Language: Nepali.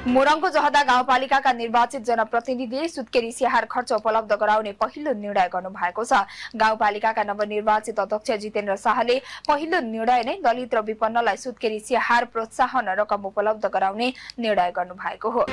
मोरङको जहदा गाउँपालिकाका निर्वाचित जनप्रतिनिधिले सुत्केरी स्याहार खर्च उपलब्ध गराउने पहिलो निर्णय गर्नु भएको छ। गाउँपालिकाका नवनिर्वाचित अध्यक्ष जितेन्द्र शाहले पहिलो निर्णय नै दलित र विपन्नलाई सुत्केरी स्याहार प्रोत्साहन रकम उपलब्ध गराउने निर्णय गर्नु भएको हो।